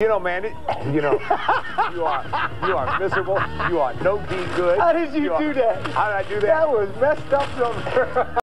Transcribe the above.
You know, man, it, you know, you are you are miserable. You are no D good. How did you, you do are, that? How did I do that? That was messed up.